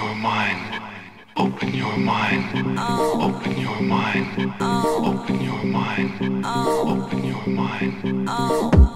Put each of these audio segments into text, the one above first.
your mind. Open your mind. Open your mind. Open your mind. Open your mind.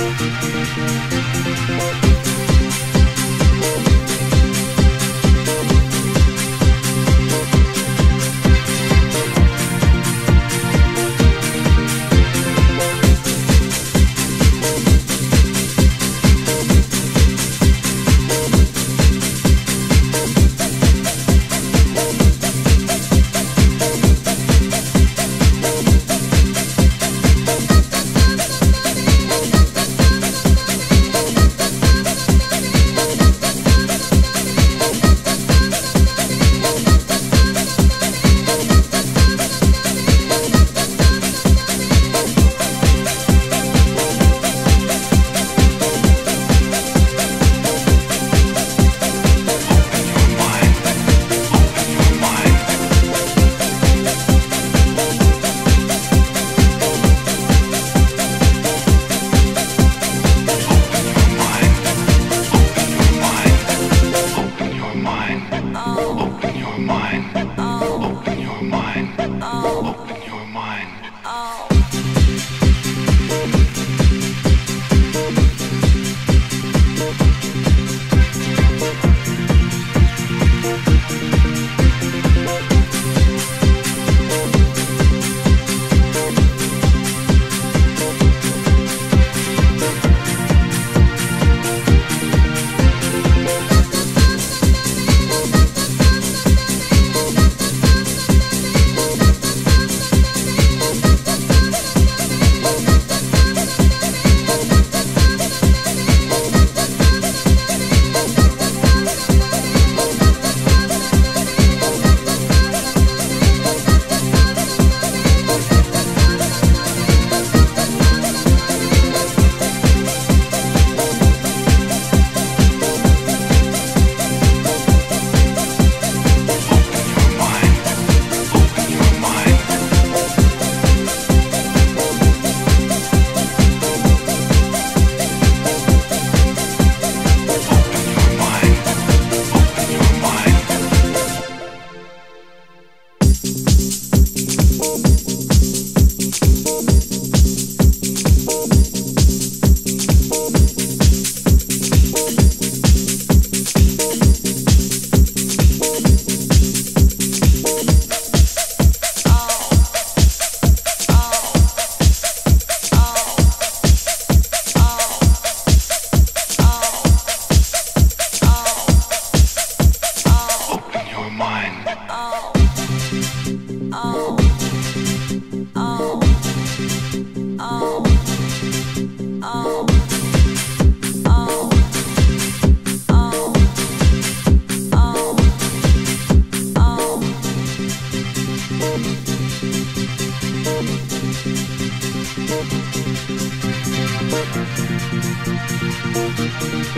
Thank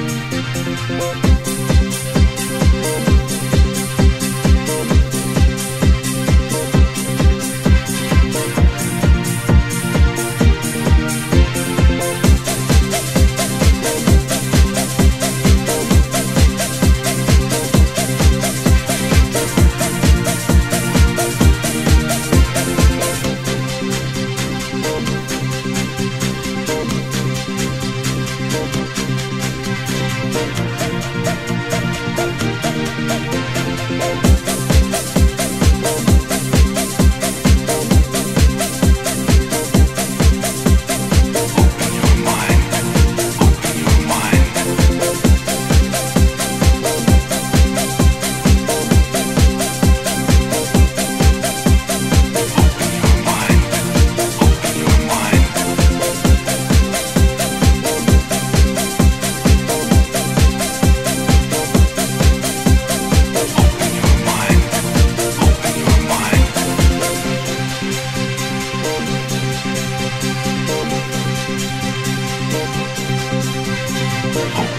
Thank Oh.